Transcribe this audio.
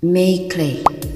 May Clay.